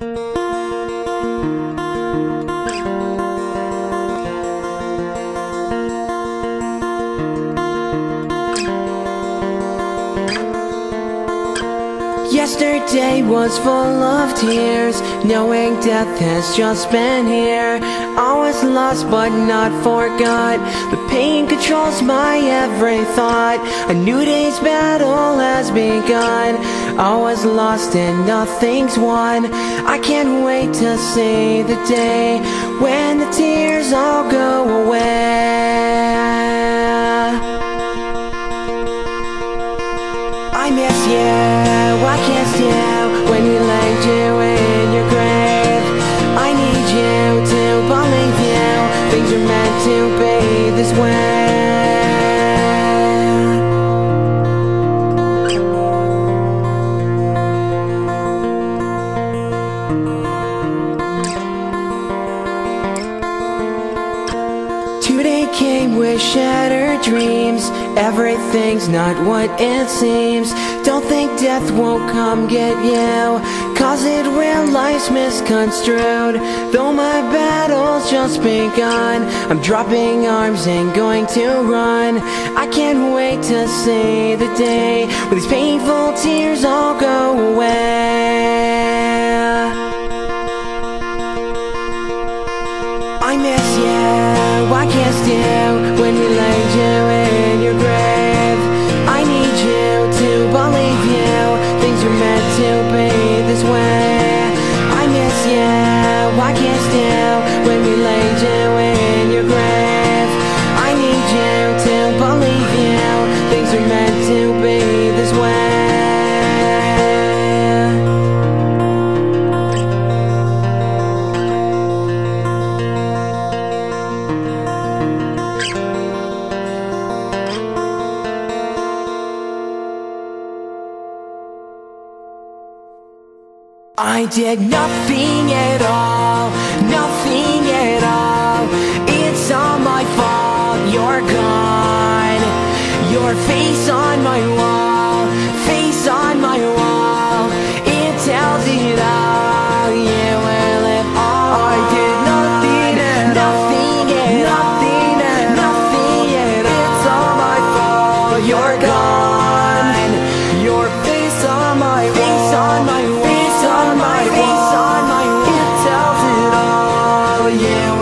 Yesterday was full of tears Knowing death has just been here. I was lost but not forgot. The pain controls my every thought. A new day's battle has begun I was lost and nothing's won. I can't wait to see the day When the tears all go away. I miss you, I kiss you When you laid you in your grave I need you to believe you. Things are meant to be this way came with shattered dreams. Everything's not what it seems. Don't think death won't come get you. Cause it will, life's misconstrued. Though my battle's just begun I'm dropping arms and going to run. I can't wait to see the day When these painful tears all go away. I miss you, Kissed you when we laid you I did nothing at all, nothing at all. It's all my fault, you're gone. Your face on my wall, face on my wall. It tells it all, yeah, well, it all I did nothing at nothing all, at nothing all, at nothing all. at all. It's all my fault, you're gone. eu